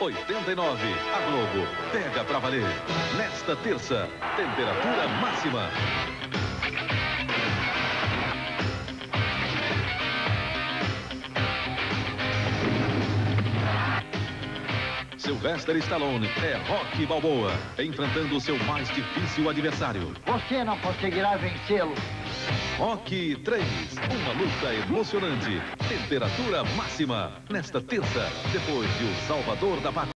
89. A Globo pega pra valer. Nesta terça, temperatura máxima. Sylvester Stallone é Rock Balboa, enfrentando seu mais difícil adversário. Você não conseguirá vencê-lo. Rock 3, uma luta emocionante. Temperatura máxima. Nesta terça, depois de O Salvador da Pátria.